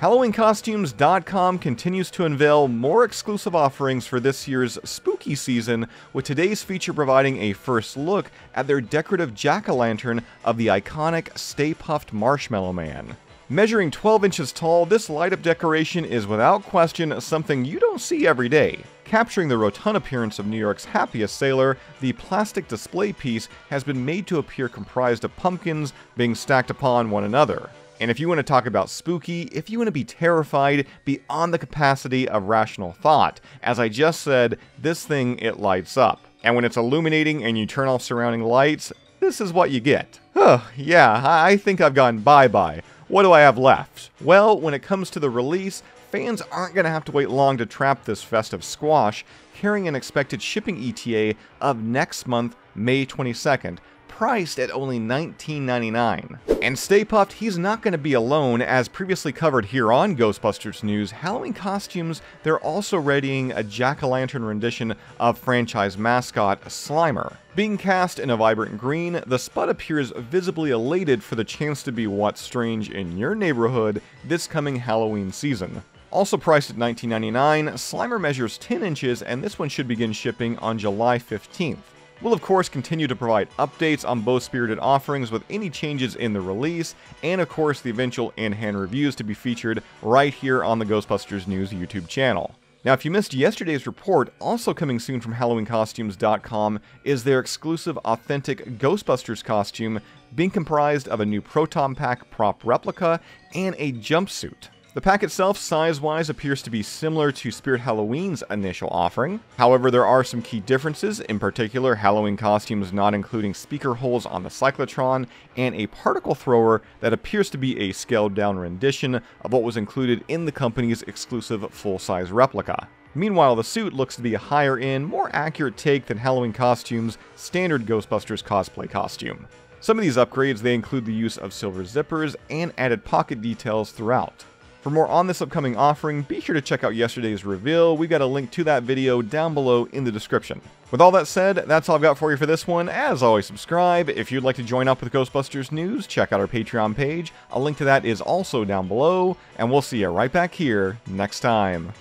HalloweenCostumes.com continues to unveil more exclusive offerings for this year's spooky season, with today's feature providing a first look at their decorative jack o' lantern of the iconic Stay Puft Marshmallow Man. Measuring 12 inches tall, this light up decoration is without question something you don't see every day. Capturing the rotund appearance of New York's happiest sailor, the plastic display piece has been made to appear comprised of pumpkins being stacked upon one another. And if you want to talk about spooky, if you want to be terrified beyond the capacity of rational thought, as I just said, this thing it lights up. And when it's illuminating and you turn off surrounding lights, this is what you get. Yeah, I think I've gone bye-bye. What do I have left? Well, when it comes to the release, fans aren't going to have to wait long to trap this festive squash, carrying an expected shipping ETA of next month, May 22nd, priced at only $19.99. And Stay Puft, he's not going to be alone, as previously covered here on Ghostbusters News, Halloween Costumes, they're also readying a jack-o'-lantern rendition of franchise mascot Slimer. Being cast in a vibrant green, the Spud appears visibly elated for the chance to be what's strange in your neighborhood this coming Halloween season. Also priced at $19.99, Slimer measures 10 inches and this one should begin shipping on July 15th. We'll of course continue to provide updates on both spirited offerings with any changes in the release, and of course the eventual in-hand reviews to be featured right here on the Ghostbusters News YouTube channel. Now, if you missed yesterday's report, also coming soon from HalloweenCostumes.com is their exclusive authentic Ghostbusters costume, being comprised of a new Proton Pack prop replica and a jumpsuit. The pack itself, size-wise, appears to be similar to Spirit Halloween's initial offering. However, there are some key differences, in particular Halloween costumes not including speaker holes on the cyclotron and a particle thrower that appears to be a scaled-down rendition of what was included in the company's exclusive full-size replica. Meanwhile, the suit looks to be a higher-end, more accurate take than Halloween costumes' standard Ghostbusters cosplay costume. Some of these upgrades, they include the use of silver zippers and added pocket details throughout. For more on this upcoming offering, be sure to check out yesterday's reveal. We've got a link to that video down below in the description. With all that said, that's all I've got for you for this one. As always, subscribe. If you'd like to join up with Ghostbusters News, check out our Patreon page. A link to that is also down below, and we'll see you right back here next time.